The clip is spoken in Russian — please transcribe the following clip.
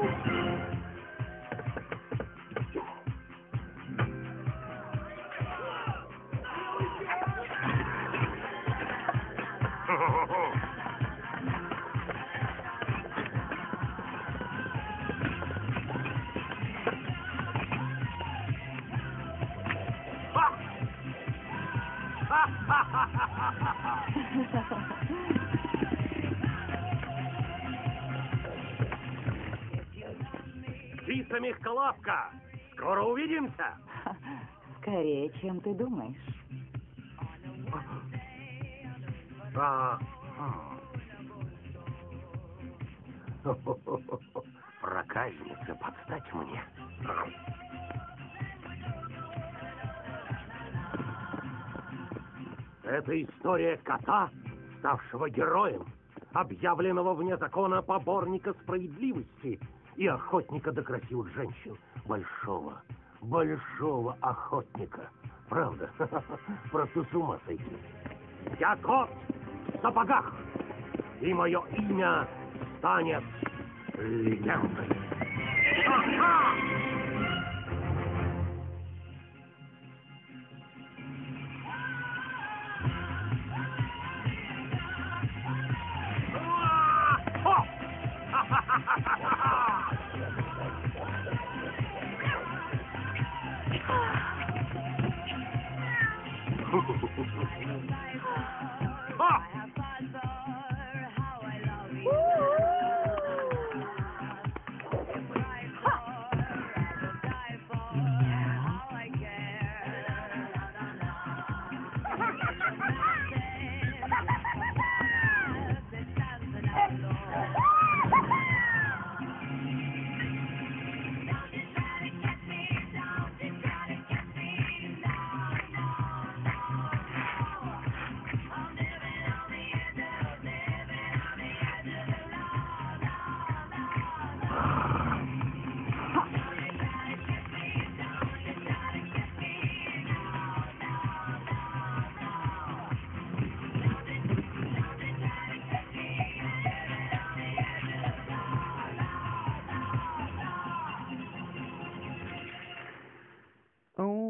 Ha ha ha ha ha ha! Птица Мягколапка! Скоро увидимся! Скорее, чем ты думаешь. А, Проказница, подстать мне. Это история кота, ставшего героем, объявленного вне закона поборника справедливости и охотника до красивых женщин. Большого, большого охотника. Правда? Просто с ума сойти. Я кот в сапогах, и мое имя станет легендой. ¡Ah! own